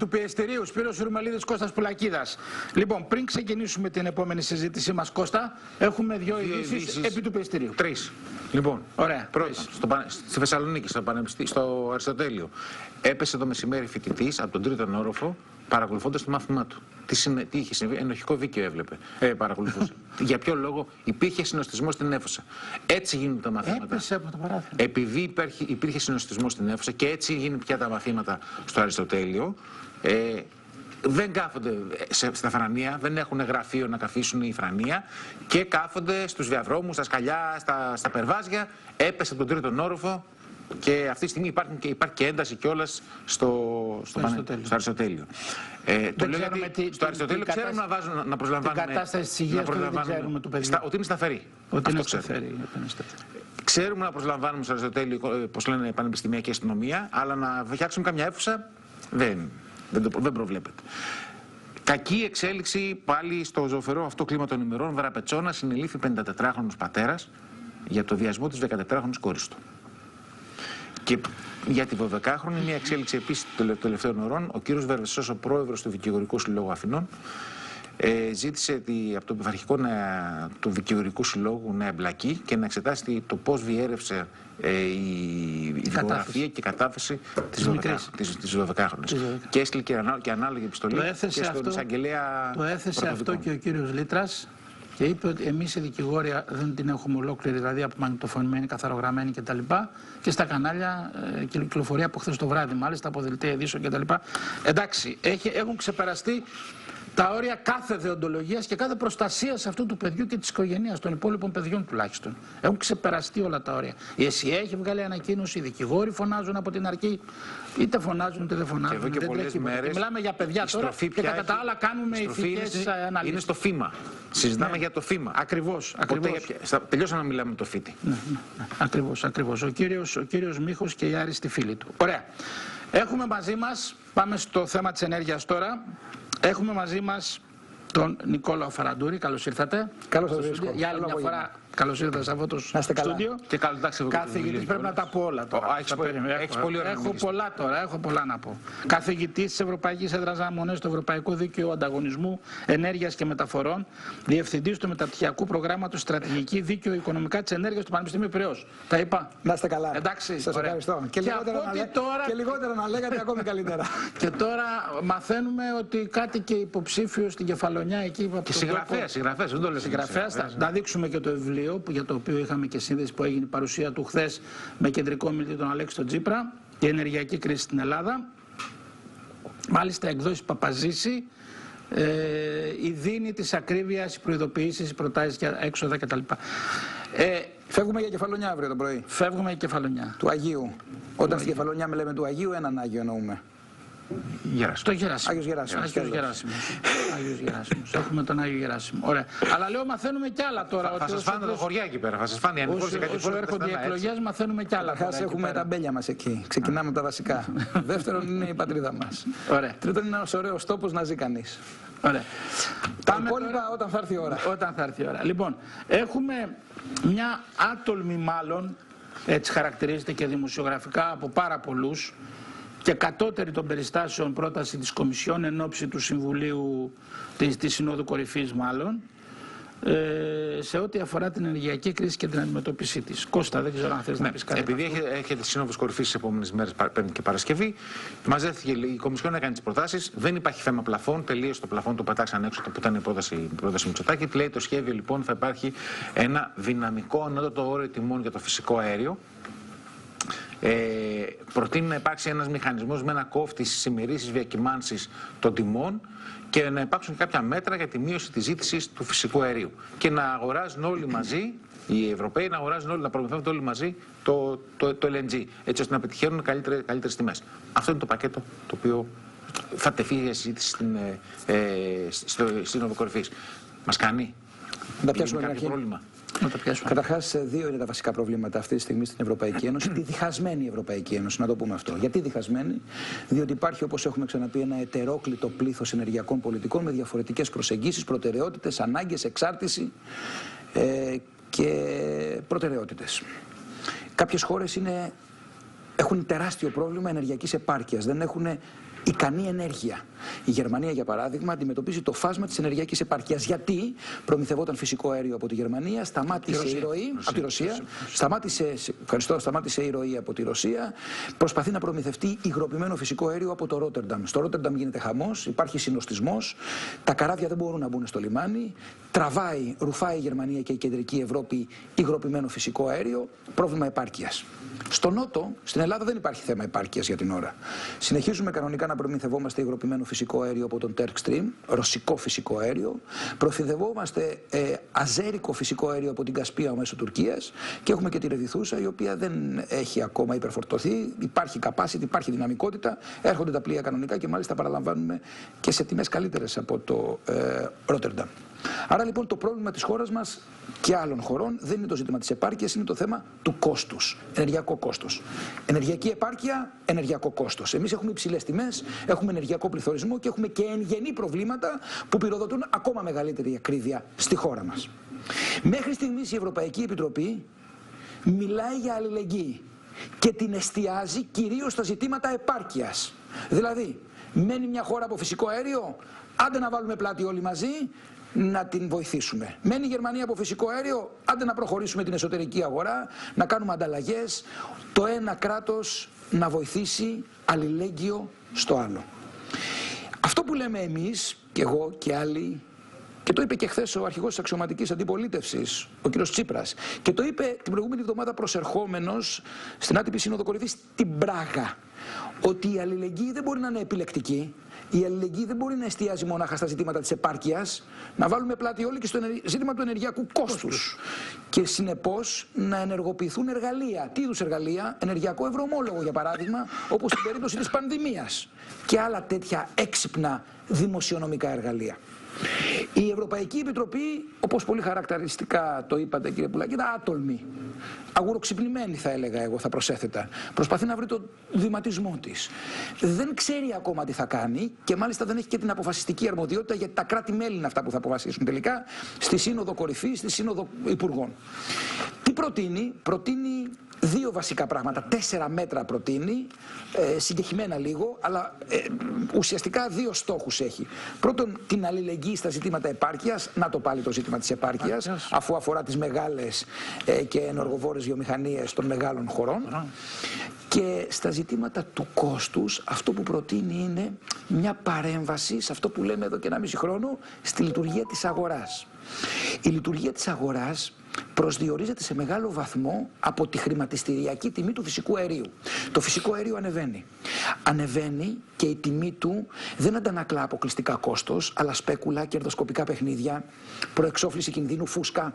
του πιεστηρίου Σπύρος Ρουμελίδης Κώστας Πουλακίδας. Λοιπόν, πριν ξεκινήσουμε την επόμενη συζήτησή μας, Κώστα, έχουμε δύο Δύο ειδήσεις ειδήσεις. επί του πιεστηρίου. Τρεις. Λοιπόν, Ωραία. πρώτα, Τρεις. στο, Πανε- στη Θεσσαλονίκη, στο, Πανεπιστή- στο Αριστοτέλειο, έπεσε το μεσημέρι φοιτητής από τον τρίτο όροφο, παρακολουθώντας το μάθημά του. Τι, συνε- τι είχε συμβεί, ενοχικό δίκαιο έβλεπε. Ε, παρακολουθούσε. Για ποιο λόγο υπήρχε συνοστισμός στην αίθουσα. Έτσι γίνονται τα μαθήματα. Έπεσε από το παράθυρο. Επειδή υπάρχει, υπήρχε συνοστισμός στην αίθουσα και έτσι γίνει πια τα μαθήματα στο Αριστοτέλειο, ε, δεν κάθονται σε, στα φρανία, δεν έχουν γραφείο να καθίσουν η φρανία και κάθονται στους διαδρόμους, στα σκαλιά, στα, στα περβάζια. Έπεσε από τον τρίτον όροφο και αυτή τη στιγμή υπάρχει και, υπάρχει και ένταση κιόλας στο, στο, πανε- Αριστοτέλειο. στο Αριστοτέλειο. Ε, το Δεν λέω ξέρουμε γιατί τι- στο τι- Αριστοτέλειο τι ξέρουμε να, κατάσταση- βάζουν, να προσλαμβάνουν. την κατάσταση της υγείας του δεν ξέρουμε του παιδιού. Στα, ότι είναι σταθερή. Ότι είναι Αυτό ξέρουμε. σταθερή. ότι είναι σταθερή. Ξέρουμε να προσλαμβάνουμε στο Αριστοτέλειο, πώς λένε, πανεπιστημιακή αστυνομία, αλλά να φτιάξουμε καμιά αίθουσα δεν, δεν, το, δεν προβλέπεται. Κακή εξέλιξη πάλι στο ζωφερό αυτό κλίμα των ημερών. Βαραπετσόνα συνελήφθη 54χρονο πατέρας για το διασμό της 14χρονη κόρης του. Και για τη 12χρονη, μια εξέλιξη επίσης των τελευταίων ωρών, ο κύριος Βερβεσός, ο πρόεδρος του Δικηγορικού Συλλόγου Αθηνών, ε, ζήτησε τη, από το επιφαρχικό να, του Δικηγορικού Συλλόγου να εμπλακεί και να εξετάσει το πώς διέρευσε ε, η, η δικογραφία και η κατάθεση της μικρής. 12χρονη. Της, της 12χρονης. Και έστειλε και, ανά, και ανάλογη επιστολή Το και έθεσε στον αυτό, εισαγγελέα. το έθεσε αυτό πρωτοδικών. και ο κύριος Λίτρας και είπε ότι εμείς οι δικηγόροι δεν την έχουμε ολόκληρη, δηλαδή απομαγνητοφωνημένη, καθαρογραμμένη κτλ. Και στα κανάλια ε, κυκλοφορεί από χθες το βράδυ, μάλιστα από δελτία ειδήσεων κτλ. Εντάξει, έχει, έχουν ξεπεραστεί τα όρια κάθε δεοντολογίας και κάθε προστασίας αυτού του παιδιού και της οικογένειας, των υπόλοιπων παιδιών τουλάχιστον. Έχουν ξεπεραστεί όλα τα όρια. Η ΕΣΥΑ έχει βγάλει ανακοίνωση, οι δικηγόροι φωνάζουν από την αρχή, είτε φωνάζουν είτε δεν φωνάζουν. Και εδώ και δεν πολλές τρέχει τίποτα. μέρες Και μιλάμε για παιδιά η τώρα στροφή και πια κατά τα έχει- άλλα κάνουμε η στροφή ηθικές είναι, αναλύσεις. είναι στο φήμα. Συζητάμε Ναι. για το φήμα. Ακριβώς, Ποτέ ακριβώς. για- στα- Τελειώσαμε να μιλάμε με το φίτι. Ναι, ναι, ναι. Ακριβώς, ακριβώς. Ο κύριος, ο κύριος Μίχος και η άριστη φίλη του. Ωραία. Έχουμε μαζί μας, πάμε στο θέμα της ενέργειας τώρα, έχουμε μαζί μας τον Νικόλαο Φαραντούρη. Καλώς ήρθατε. Καλώς σας Στο βρίσκω. στούντιο. Για άλλη Καλό μια απόγευμα. φορά, καλώς ήρθατε σε αυτό το Να είστε καλά. στούντιο. Και καλό, εντάξει, εγώ Καθηγητής πρέπει να τα πω όλα τώρα. Α, έχεις Θα πο- περιμένω. έχεις Έχω- πολύ ώρα να Έχω μιλήσεις. πολλά τώρα, έχω πολλά να πω. Καθηγητής της Ευρωπαϊκής Έδρας Ζαμονέ στο Ευρωπαϊκό Δίκαιο Ανταγωνισμού Ενέργειας και Μεταφορών. Διευθυντής του Μεταπτυχιακού Προγράμματος Στρατηγική Δίκαιο Οικονομικά της Ενέργειας του Πανεπιστημίου Πυραιός. Τα είπα. Να είστε καλά. Εντάξει, Σας ωραία. ευχαριστώ. Και, Και λιγότερα, από να ό,τι λέ- τώρα- και λιγότερα να λέγατε ακόμη καλύτερα. Και τώρα μαθαίνουμε ότι κάτι και υποψήφιο στην Κεφαλονιά εκεί. από Και τον συγγραφέα, τόπο- συγγραφέας, δεν το λες. Συγγραφέας. Θα να δείξουμε και το βιβλίο που, για το οποίο είχαμε και σύνδεση που έγινε η παρουσία του χθες με κεντρικό μιλητή τον Αλέξη τον Τζίπρα. Η ενεργειακή κρίση στην Ελλάδα. Μάλιστα εκδόσει Παπαζήση. Ε, η δίνη της ακρίβειας, οι προειδοποιήσεις, οι προτάσεις για έξοδα κτλ. Ε, Φεύγουμε για κεφαλονιά αύριο το πρωί. φεύγουμε για Κεφαλονιά. Του Αγίου. Όταν στη κεφαλονιά με λέμε του Αγίου, έναν Άγιο εννοούμε. Γεια Στο Γεράσιμος. Άγιος Γεράσιμος, Άγιος τέλος. Γεράσιμος. Άγιος Γεράσιμος. Έχουμε τον Άγιο Γεράσιμο. Ωραία. Αλλά λέω μαθαίνουμε κι άλλα τώρα. Θα ότι σας όσο φάνε τα πιο- χωριά εκεί πέρα. Θα σας φάνε οι ανηφόροι Όσο, και κάτι όσο έρχονται οι εκλογές, μαθαίνουμε κι άλλα. Καταρχά τώρα εκεί έχουμε πέρα. τα μπέλια μας εκεί. Ξεκινάμε από τα βασικά. Δεύτερον είναι η πατρίδα μας. Ωραία. Τρίτον είναι ένας ωραίος τόπος να ζει κανείς. Ωραία. Τα Πάμε υπόλοιπα τώρα- όταν θα έρθει η ώρα. Όταν θα έρθει η ώρα. Λοιπόν, έχουμε μια άτολμη μάλλον, έτσι χαρακτηρίζεται και δημοσιογραφικά από πάρα πολλούς και κατώτερη των περιστάσεων πρόταση της Κομισιόν εν ώψη του Συμβουλίου της, της Συνόδου Κορυφής μάλλον ε, σε ό,τι αφορά την ενεργειακή κρίση και την αντιμετώπιση της. Κώστα, δεν ξέρω αν θες να πεις κάτι. Ναι, Επειδή έχετε, έχετε σύνοδος κορυφής τις επόμενες μέρες, Πέμπτη και Παρασκευή, μαζεύτηκε η Κομισιόν, έκανε τις προτάσεις. Δεν υπάρχει θέμα πλαφών. Τελείωσε το πλαφόν, το πετάξαν έξω το που ήταν η πρόταση, η πρόταση Μητσοτάκη. Λέει το σχέδιο λοιπόν θα υπάρχει ένα δυναμικό ανώτατο όριο τιμών για το φυσικό αέριο. Ε, προτείνει να υπάρξει ένας μηχανισμός με ένα κόφτη στις ημερήσεις διακυμάνσεις των τιμών και να υπάρξουν κάποια μέτρα για τη μείωση της ζήτησης του φυσικού αερίου και να αγοράζουν όλοι μαζί, οι Ευρωπαίοι να αγοράζουν όλοι, να προμηθεύονται όλοι μαζί το, το, το LNG, έτσι ώστε να πετυχαίνουν καλύτερε, καλύτερες τιμές. Αυτό είναι το πακέτο το οποίο θα τεθεί για συζήτηση στην, ε, ε, στο Σύνοδο Κορυφής. Μας κάνει. Να τα πιάσουμε Είναι την κάποιο αρχή. πρόβλημα. Να το πιάσουμε. Καταρχάς, δύο είναι τα βασικά προβλήματα αυτή τη στιγμή στην Ευρωπαϊκή Ένωση. Τη διχασμένη Ευρωπαϊκή Ένωση, να το πούμε αυτό. Γιατί διχασμένη, Διότι υπάρχει, όπως έχουμε ξαναπεί, ένα ετερόκλητο πλήθος ενεργειακών πολιτικών με διαφορετικές προσεγγίσεις, προτεραιότητες, ανάγκες, εξάρτηση ε, και προτεραιότητες. Κάποιες χώρες έχουν τεράστιο πρόβλημα ενεργειακής επάρκειας. Δεν έχουν ικανή ενέργεια. Η Γερμανία, για παράδειγμα, αντιμετωπίζει το φάσμα της ενεργειακής επάρκεια. Γιατί προμηθευόταν φυσικό αέριο από τη Γερμανία, σταμάτησε η, ροή από τη Ρωσία, σταμάτησε, ευχαριστώ, σταμάτησε η ροή από τη Ρωσία, προσπαθεί να προμηθευτεί υγροποιημένο φυσικό αέριο από το Ρότερνταμ. Στο Ρότερνταμ γίνεται χαμός, υπάρχει συνοστισμός, τα καράβια δεν μπορούν να μπουν στο λιμάνι, τραβάει, ρουφάει η Γερμανία και η κεντρική Ευρώπη υγροποιημένο φυσικό αέριο, πρόβλημα επάρκειας. Στο Νότο, στην Ελλάδα δεν υπάρχει θέμα επάρκειας για την ώρα. Συνεχίζουμε κανονικά να προμηθευόμαστε υγροποιημένο φυσικό αέριο από τον Turk Stream, ρωσικό φυσικό αέριο. Προφιδευόμαστε ε, αζέρικο φυσικό αέριο από την Κασπία μέσω Τουρκίας και έχουμε και τη Ρεβιθούσα, η οποία δεν έχει ακόμα υπερφορτωθεί. Υπάρχει capacity, υπάρχει δυναμικότητα. Έρχονται τα πλοία κανονικά και μάλιστα παραλαμβάνουμε και σε τιμές καλύτερες από το ε, Ρότερνταμ. Άρα λοιπόν το πρόβλημα της χώρας μας και άλλων χωρών δεν είναι το ζήτημα της επάρκειας, είναι το θέμα του κόστους, ενεργειακό κόστος. Ενεργειακή επάρκεια, ενεργειακό κόστος. Εμείς έχουμε υψηλές τιμές, έχουμε ενεργειακό πληθωρισμό και έχουμε και εγγενή προβλήματα που πυροδοτούν ακόμα μεγαλύτερη ακρίβεια στη χώρα μας. Μέχρι στιγμής η Ευρωπαϊκή Επιτροπή μιλάει για αλληλεγγύη και την εστιάζει κυρίως στα ζητήματα επάρκειας. Δηλαδή, μένει μια χώρα από φυσικό αέριο, άντε να βάλουμε πλάτη όλοι μαζί, να την βοηθήσουμε. Μένει η Γερμανία από φυσικό αέριο, άντε να προχωρήσουμε την εσωτερική αγορά, να κάνουμε ανταλλαγές, το ένα κράτος να βοηθήσει αλληλέγγυο στο άλλο. Αυτό που λέμε εμείς, και εγώ και άλλοι, και το είπε και χθες ο αρχηγός της αξιωματικής αντιπολίτευσης, ο κ. Τσίπρας, και το είπε την προηγούμενη εβδομάδα προσερχόμενος στην άτυπη σύνοδο κορυφής στην Πράγα, ότι η αλληλεγγύη δεν μπορεί να είναι επιλεκτική. Η αλληλεγγύη δεν μπορεί να εστιάζει μονάχα στα ζητήματα της επάρκειας, να βάλουμε πλάτη όλοι και στο ζήτημα του ενεργειακού κόστους. Και συνεπώς να ενεργοποιηθούν εργαλεία. Τι είδους εργαλεία, ενεργειακό ευρωομόλογο για παράδειγμα, όπως στην περίπτωση της πανδημίας. Και άλλα τέτοια έξυπνα δημοσιονομικά εργαλεία. Η Ευρωπαϊκή Επιτροπή, όπως πολύ χαρακτηριστικά το είπατε κύριε Πουλάκη, ήταν άτολμη. Αγουροξυπνημένη θα έλεγα εγώ, θα προσέθετα. Προσπαθεί να βρει το βηματισμό της. Δεν ξέρει ακόμα τι θα κάνει και μάλιστα δεν έχει και την αποφασιστική αρμοδιότητα γιατί τα κράτη-μέλη είναι αυτά που θα αποφασίσουν τελικά στη Σύνοδο Κορυφής, στη Σύνοδο Υπουργών. Τι προτείνει, προτείνει δύο βασικά πράγματα. Τέσσερα μέτρα προτείνει, ε, συγκεκριμένα λίγο, αλλά ε, ουσιαστικά δύο στόχους έχει. Πρώτον, την αλληλεγγύη στα ζητήματα επάρκειας, να το πάλι το ζήτημα της επάρκειας, αφού αφορά τις μεγάλες ε, και ενεργοβόρες βιομηχανίες των μεγάλων χωρών. Και στα ζητήματα του κόστους, αυτό που προτείνει είναι μια παρέμβαση σε αυτό που λέμε εδώ και ένα μισή χρόνο, στη λειτουργία της αγοράς. Η λειτουργία της αγοράς προσδιορίζεται σε μεγάλο βαθμό από τη χρηματιστηριακή τιμή του φυσικού αερίου. Το φυσικό αέριο ανεβαίνει. Ανεβαίνει και η τιμή του δεν αντανακλά αποκλειστικά κόστος, αλλά σπέκουλα, κερδοσκοπικά παιχνίδια, προεξόφληση κινδύνου, φούσκα.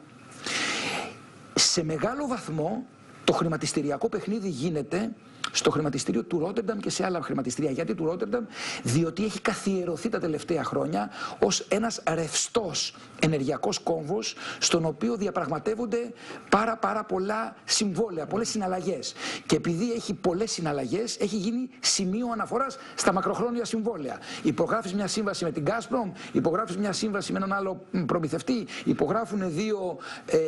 Σε μεγάλο βαθμό το χρηματιστηριακό παιχνίδι γίνεται στο χρηματιστήριο του Ρότερνταμ και σε άλλα χρηματιστήρια. Γιατί του Ρότερνταμ, διότι έχει καθιερωθεί τα τελευταία χρόνια ως ένας ρευστός ενεργειακός κόμβος, στον οποίο διαπραγματεύονται πάρα, πάρα πολλά συμβόλαια, πολλές συναλλαγές. Και επειδή έχει πολλές συναλλαγές, έχει γίνει σημείο αναφοράς στα μακροχρόνια συμβόλαια. Υπογράφεις μια σύμβαση με την Gazprom, υπογράφεις μια σύμβαση με έναν άλλο προμηθευτή, υπογράφουν δύο ε,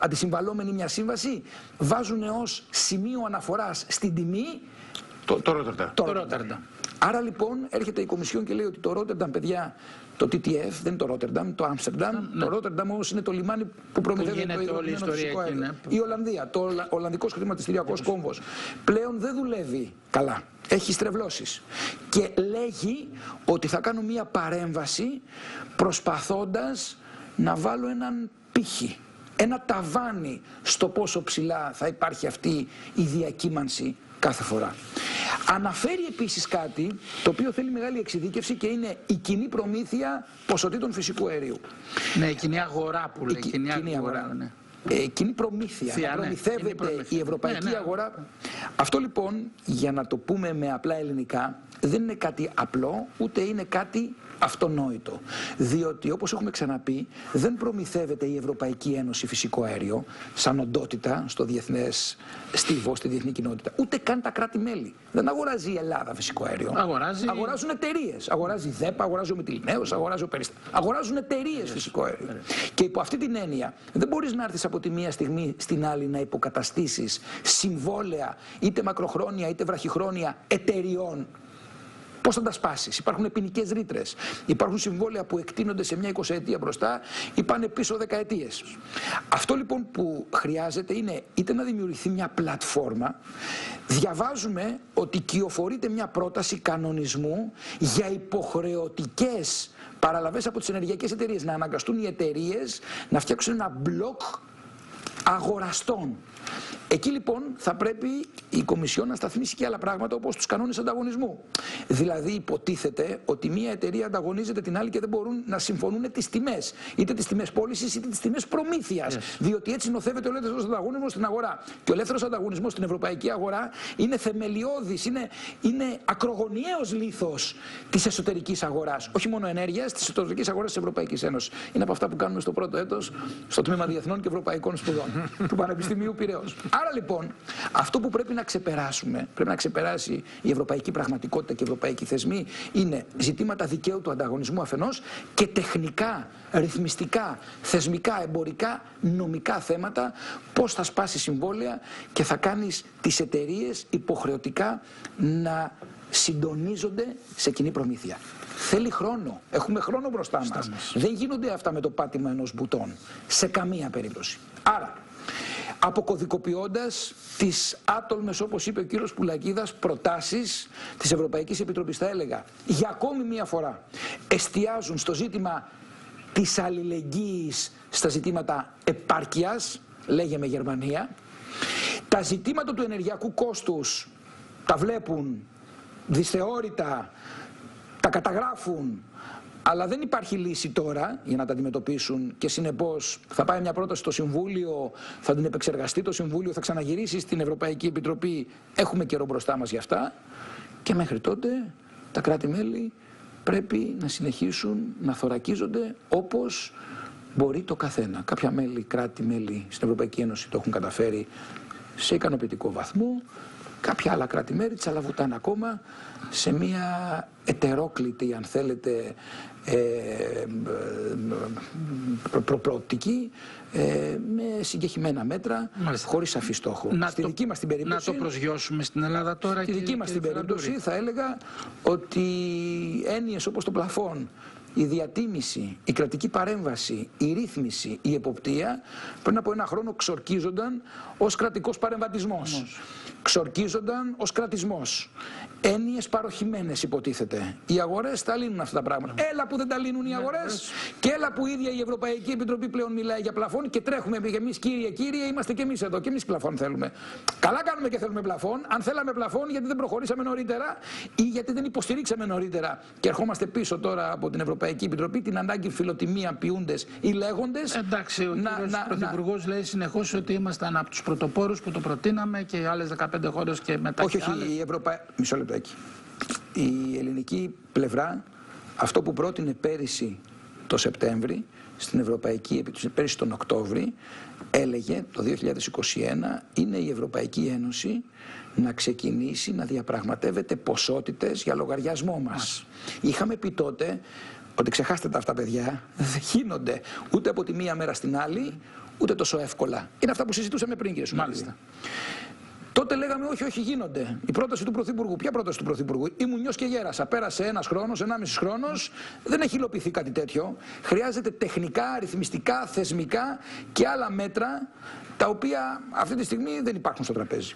αντισυμβαλόμενοι μια σύμβαση, βάζουν ως σημείο αναφοράς στην τιμή το, το Ρότερνταμ. Το Ρότερνταμ. Άρα λοιπόν έρχεται η Κομισιόν και λέει ότι το Ρότερνταμ, παιδιά, το TTF δεν είναι το Ρότερνταμ, το Άμστερνταμ. Ναι. Το Ρότερνταμ όμως είναι το λιμάνι που προμηθεύει το υγροποιημένο φυσικό αέριο. Ναι. Η Ολλανδία, το Ολλανδικός χρηματιστηριακός κόμβος, πλέον δεν δουλεύει καλά. Έχει στρεβλώσεις. Και λέγει ότι θα κάνω μία παρέμβαση προσπαθώντας να βάλω έναν πύχη ένα ταβάνι στο πόσο ψηλά θα υπάρχει αυτή η διακύμανση κάθε φορά. Αναφέρει επίσης κάτι το οποίο θέλει μεγάλη εξειδίκευση και είναι η κοινή προμήθεια ποσοτήτων φυσικού αερίου. Ναι, η κοινή αγορά που λέει. Η κοινή, κοινή αγορά. αγορά ναι. Ε, κοινή προμήθεια, Φιά, να ναι, προμηθεύεται η ευρωπαϊκή ναι, ναι. αγορά. Αυτό λοιπόν, για να το πούμε με απλά ελληνικά, δεν είναι κάτι απλό, ούτε είναι κάτι αυτονόητο. Διότι όπως έχουμε ξαναπεί δεν προμηθεύεται η Ευρωπαϊκή Ένωση φυσικό αέριο σαν οντότητα στο διεθνές στίβο, στη διεθνή κοινότητα. Ούτε καν τα κράτη-μέλη. Δεν αγοράζει η Ελλάδα φυσικό αέριο. Αγοράζει... Αγοράζουν εταιρείες. Αγοράζει η ΔΕΠΑ, αγοράζει ο Μητυλινέος, αγοράζει ο Περίστα. Αγοράζουν εταιρείες φυσικό αέριο. Και υπό αυτή την έννοια δεν μπορείς να έρθεις από τη μία στιγμή στην άλλη να υποκαταστήσεις συμβόλαια είτε μακροχρόνια είτε βραχυχρόνια εταιριών Πώς θα τα σπάσεις; Υπάρχουν ποινικές ρήτρες. Υπάρχουν συμβόλαια που εκτείνονται σε μια 20 ετία μπροστά ή πάνε πίσω δεκαετίες. Αυτό λοιπόν που χρειάζεται είναι είτε να δημιουργηθεί μια πλατφόρμα. Διαβάζουμε ότι κυοφορείται μια πρόταση κανονισμού για υποχρεωτικές παραλαβές από τις ενεργειακές εταιρείες. Να αναγκαστούν οι εταιρείες να φτιάξουν ένα μπλοκ αγοραστών. Εκεί λοιπόν θα πρέπει η Κομισιόν να σταθμίσει και άλλα πράγματα όπως τους κανόνες ανταγωνισμού. Δηλαδή υποτίθεται ότι μια εταιρεία ανταγωνίζεται την άλλη και δεν μπορούν να συμφωνούν τις τιμές. Είτε τις τιμές πώλησης είτε τις τιμές προμήθειας. Διότι έτσι νοθεύεται ο ελεύθερος ανταγωνισμός στην αγορά. Και ο ελεύθερος ανταγωνισμός στην ευρωπαϊκή αγορά είναι θεμελιώδης, είναι, είναι ακρογωνιαίος λήθος της εσωτερικής αγοράς. Όχι μόνο ενέργειας, της εσωτερικής αγοράς της Ευρωπαϊκής Ένωσης. Είναι από αυτά που κάνουμε στο πρώτο έτος στο Τμήμα Διεθνών και Ευρωπαϊκών Σπουδών του Πανεπιστημίου Πυραιός. Άρα λοιπόν, αυτό που πρέπει να ξεπεράσουμε, πρέπει να ξεπεράσει η ευρωπαϊκή πραγματικότητα και οι ευρωπαϊκοί θεσμοί, είναι ζητήματα δικαίου του ανταγωνισμού αφενός και τεχνικά, ρυθμιστικά, θεσμικά, εμπορικά, νομικά θέματα, πώς θα σπάσει συμβόλαια και θα κάνεις τις εταιρείες υποχρεωτικά να συντονίζονται σε κοινή προμήθεια. Θέλει χρόνο. Έχουμε χρόνο μπροστά μας. Δεν γίνονται αυτά με το πάτημα ενός μπουτών. Σε καμία περίπτωση. Άρα, αποκωδικοποιώντας τις άτολμες, όπως είπε ο κύριος Πουλακίδας, προτάσεις της Ευρωπαϊκής Επιτροπής. Θα έλεγα, για ακόμη μία φορά, εστιάζουν στο ζήτημα της αλληλεγγύης στα ζητήματα επάρκειας, λέγε με Γερμανία. Τα ζητήματα του ενεργειακού κόστους τα βλέπουν δυσθεώρητα, τα καταγράφουν, αλλά δεν υπάρχει λύση τώρα για να τα αντιμετωπίσουν και συνεπώς θα πάει μια πρόταση στο Συμβούλιο, θα την επεξεργαστεί το Συμβούλιο, θα ξαναγυρίσει στην Ευρωπαϊκή Επιτροπή. Έχουμε καιρό μπροστά μας για αυτά. Και μέχρι τότε τα κράτη-μέλη πρέπει να συνεχίσουν να θωρακίζονται όπως μπορεί το καθένα. Κάποια μέλη, κράτη-μέλη στην Ευρωπαϊκή Ένωση το έχουν καταφέρει σε ικανοποιητικό βαθμό. Κάποια άλλα κράτη-μέλη τσαλαβουτάνε ακόμα σε μια ετερόκλητη, αν θέλετε, ε, προ, προοπτική ε, με συγκεκριμένα μέτρα Μάλιστα. χωρίς σαφή στόχο. Να στη το, δική μας την περίπτωση, να το προσγειώσουμε στην Ελλάδα τώρα. Στη δική μας την περίπτωση θα έλεγα ότι έννοιες όπως το πλαφόν η διατίμηση, η κρατική παρέμβαση, η ρύθμιση, η εποπτεία πριν από ένα χρόνο ξορκίζονταν ως κρατικός παρεμβατισμός. Ξορκίζονταν ως κρατισμός. Έννοιες παροχημένες υποτίθεται. Οι αγορές τα λύνουν αυτά τα πράγματα. Ναι. Έλα που δεν τα λύνουν οι ναι, αγορές και έλα που η ίδια η Ευρωπαϊκή Επιτροπή πλέον μιλάει για πλαφόν και τρέχουμε και εμείς κύριε, κύριε, είμαστε και εμείς εδώ και εμείς πλαφόν θέλουμε. Καλά κάνουμε και θέλουμε πλαφόν. Αν θέλαμε πλαφόν, γιατί δεν προχωρήσαμε νωρίτερα ή γιατί δεν υποστηρίξαμε νωρίτερα και ερχόμαστε πίσω τώρα από την Ευρωπαϊκή Επιτροπή την ανάγκη φιλοτιμία ποιούντες ή λέγοντες. Εντάξει, ο να, Πρωθυπουργός λέει συνεχώς ότι ήμασταν από τους πρωτοπόρους που το προτείναμε και οι άλλε 15 χώρες και μετά. Όχι, όχι, η Ευρωπαϊκή. Μισό λεπτάκι. Η ελληνική πλευρά αυτό που πρότεινε πέρυσι το Σεπτέμβρη στην Ευρωπαϊκή Επιτροπή, πέρυσι τον Οκτώβρη, έλεγε το 2021 είναι η Ευρωπαϊκή Ένωση να ξεκινήσει να διαπραγματεύεται ποσότητες για λογαριασμό μας. Είχαμε πει τότε ότι ξεχάστε τα αυτά παιδιά, δεν γίνονται ούτε από τη μία μέρα στην άλλη, ούτε τόσο εύκολα. Είναι αυτά που συζητούσαμε πριν κύριε Μάλιστα. Τότε λέγαμε όχι, όχι γίνονται. Η πρόταση του Πρωθυπουργού. Ποια πρόταση του Πρωθυπουργού; Ήμουν νιό και γέρασα. Πέρασε ένας χρόνος, ενάμιση χρόνος. Δεν έχει υλοποιηθεί κάτι τέτοιο. Χρειάζεται τεχνικά, αριθμιστικά, θεσμικά και άλλα μέτρα τα οποία αυτή τη στιγμή δεν υπάρχουν στο τραπέζι.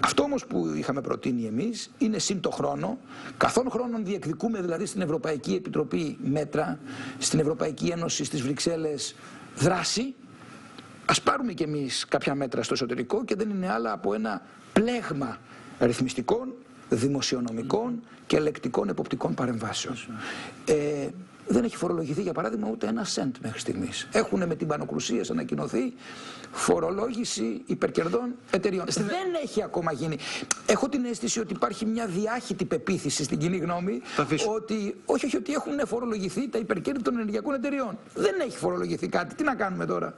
Αυτό όμως που είχαμε προτείνει εμείς είναι σύν το χρόνο. Καθόν χρόνων διεκδικούμε δηλαδή στην Ευρωπαϊκή Επιτροπή μέτρα, στην Ευρωπαϊκή Ένωση, στις Βρυξέλλες δράση Ας πάρουμε κι εμείς κάποια μέτρα στο εσωτερικό και δεν είναι άλλα από ένα πλέγμα ρυθμιστικών, δημοσιονομικών και ελεκτικών εποπτικών παρεμβάσεων. Ε, δεν έχει φορολογηθεί για παράδειγμα ούτε ένα σέντ μέχρι στιγμής. Έχουν με την πανοκρουσία ανακοινωθεί φορολόγηση υπερκερδών εταιριών. Δεν έχει ακόμα γίνει. Έχω την αίσθηση ότι υπάρχει μια διάχυτη πεποίθηση στην κοινή γνώμη ότι, όχι, όχι, ότι έχουν φορολογηθεί τα υπερκέρδη των ενεργειακών εταιριών. Δεν έχει φορολογηθεί κάτι. Τι να κάνουμε τώρα;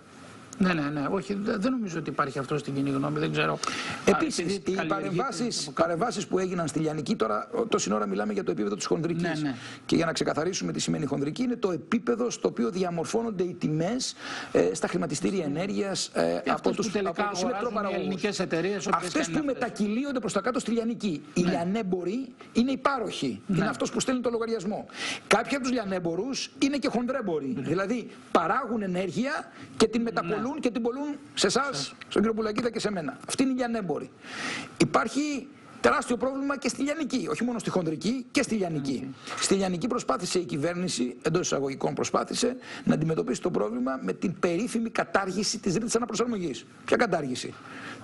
Ναι, ναι, ναι. Όχι, δε- δεν νομίζω ότι υπάρχει αυτό στην κοινή γνώμη. Δεν ξέρω. Επίσης, επειδή οι καλλιεργείται παρεμβάσει από κάπου. παρεμβάσεις που έγιναν στη Λιανική, τώρα τόση ώρα μιλάμε για το επίπεδο της χονδρικής. Ναι, ναι. Και για να ξεκαθαρίσουμε τι σημαίνει χονδρική, είναι το επίπεδο στο οποίο διαμορφώνονται οι τιμές ε, στα χρηματιστήρια ενέργειας ε, Και από αυτές του που τελικά αγοράζουν οι ηλεκτροπαραγωγούς. ελληνικές εταιρείες, όποιες Αυτές και που είναι αυτές. μετακυλίονται προς τα κάτω στη Λιανική. Οι λιανέμποροι είναι οι πάροχοι. Ναι. Είναι αυτός που στέλνει το λογαριασμό. Κάποιοι από τους λιανέμπορους είναι και χονδρέμποροι. Ναι. Δηλαδή παράγουν ενέργεια και την μεταπολούν και την πολλούν σε εσάς, στον κύριο Πουλακίδα και σε μένα. Αυτή είναι η λιανέμποροι. Υπάρχει τεράστιο πρόβλημα και στη Λιανική, όχι μόνο στη Χονδρική και στη Λιανική. Στη Λιανική προσπάθησε η κυβέρνηση, εντός εισαγωγικών προσπάθησε, να αντιμετωπίσει το πρόβλημα με την περίφημη κατάργηση της ρήτρας αναπροσαρμογής. Ποια κατάργηση;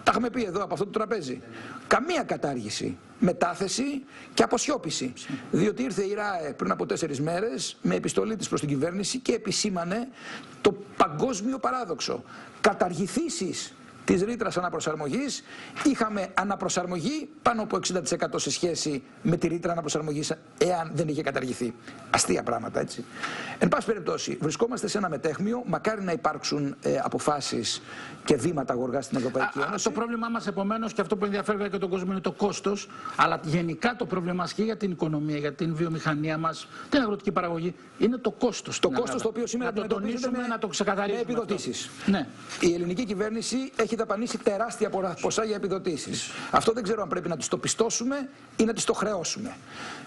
Τα είχαμε πει εδώ από αυτό το τραπέζι. Καμία κατάργηση. Μετάθεση και αποσιώπηση. Διότι ήρθε η ΡΑΕ πριν από τέσσερις μέρες με επιστολή της προς την κυβέρνηση και επισήμανε το παγκόσμιο παράδοξο. Καταργηθήσεις της ρήτρας αναπροσαρμογής, είχαμε αναπροσαρμογή πάνω από 60% σε σχέση με τη ρήτρα αναπροσαρμογής, εάν δεν είχε καταργηθεί. Αστεία πράγματα, έτσι. Εν πάση περιπτώσει, βρισκόμαστε σε ένα μετέχμιο. Μακάρι να υπάρξουν ε, αποφάσεις και βήματα γοργά στην Ευρωπαϊκή Α, α, Ένωση. το πρόβλημά μας επομένως και αυτό που ενδιαφέρει βέβαια και τον κόσμο είναι το κόστος. Αλλά γενικά το πρόβλημα μας και για την οικονομία, για την βιομηχανία μας, την αγροτική παραγωγή, είναι το κόστος. Το κόστος το οποίο σήμερα να το αντιμετωπίζεται τονίσουμε, με, να το με ξεκαθαρίσουμε. επιδοτήσεις. αυτό. Ναι. Η ελληνική κυβέρνηση έχει δαπανίσει τεράστια πορά- ποσά για επιδοτήσεις. Αυτό δεν ξέρω αν πρέπει να τη το πιστώσουμε ή να τη το χρεώσουμε.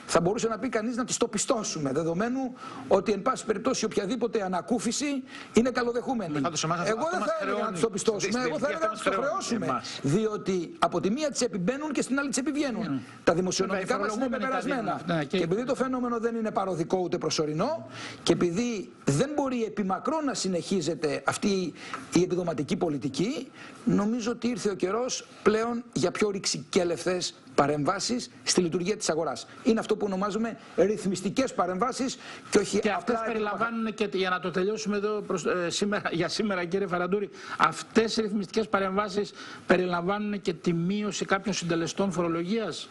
Θα μπορούσε να πει κανείς να τη το πιστώσουμε, δεδομένου ότι, εν πάση περιπτώσει, οποιαδήποτε ανακούφιση είναι καλοδεχούμενη. Πάντως εμάς αυτό- Εγώ αυτό δεν μας θα έλεγα να χρεώνει. τη το πιστώσουμε, Στην εγώ θα τελική έλεγα να αυτό τη το μας χρεώνει χρεώσουμε. εμάς. Διότι από τη μία τη επιμπαίνουν και στην άλλη τη επιβγαίνουν. Τα δημοσιονομικά μας είναι φορολογούμενοι τα πεπερασμένα. δίνουν αυτά, και- Και επειδή το φαινόμενο δεν είναι παροδικό ούτε προσωρινό και επειδή δεν μπορεί επιμακρό να συνεχίζεται αυτή η επιδοματική πολιτική, νομίζω ότι ήρθε ο καιρός πλέον για πιο ρηξικέλευθε παρεμβάσεις στη λειτουργία της αγοράς. Είναι αυτό που ονομάζουμε ρυθμιστικές παρεμβάσεις και όχι Και αυτές απλά περιλαμβάνουν και για να το τελειώσουμε εδώ προς, ε, σήμερα, για σήμερα, κύριε Φαραντούρη, αυτές οι ρυθμιστικές παρεμβάσεις περιλαμβάνουν και τη μείωση κάποιων συντελεστών φορολογίας;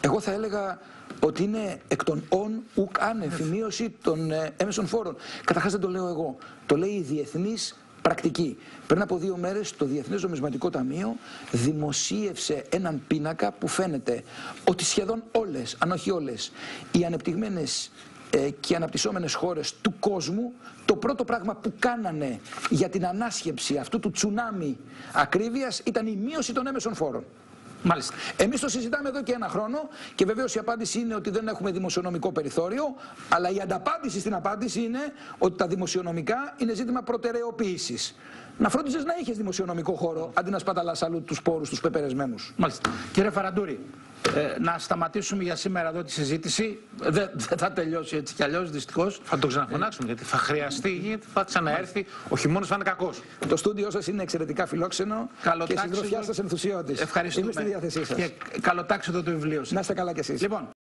Εγώ θα έλεγα ότι είναι εκ των ον ουκ άνευ η μείωση των ε, έμεσων φόρων. Καταρχάς δεν το λέω εγώ. Το λέει η διεθνής πρακτική. Πριν από δύο μέρες το Διεθνές Νομισματικό Ταμείο δημοσίευσε έναν πίνακα που φαίνεται ότι σχεδόν όλες, αν όχι όλες, οι ανεπτυγμένες και οι αναπτυσσόμενες χώρες του κόσμου το πρώτο πράγμα που κάνανε για την ανάσχεψη αυτού του τσουνάμι ακρίβειας ήταν η μείωση των έμεσων φόρων. Μάλιστα. Εμείς το συζητάμε εδώ και ένα χρόνο και βεβαίως η απάντηση είναι ότι δεν έχουμε δημοσιονομικό περιθώριο. Αλλά η ανταπάντηση στην απάντηση είναι ότι τα δημοσιονομικά είναι ζήτημα προτεραιοποίησης. Να φρόντιζες να είχες δημοσιονομικό χώρο αντί να σπαταλάς αλλού τους πόρου, τους πεπερεσμένου. Μάλιστα. Κύριε Φαραντούρη, ε, να σταματήσουμε για σήμερα εδώ τη συζήτηση. Δεν, δεν θα τελειώσει έτσι κι αλλιώς, δυστυχώς. Θα τον ξαναφωνάξουμε γιατί θα χρειαστεί, γιατί θα ξαναέρθει. Ο χειμώνα θα είναι κακός. Το στούντιό σας είναι εξαιρετικά φιλόξενο και η Καλοτάξιδο. συντροφιά σας ενθουσιώδης. Ευχαριστούμε. Είμαι στη διάθεσή σας. Και καλοτάξιδο το βιβλίο σας. Να είστε καλά κι εσείς. Λοιπόν,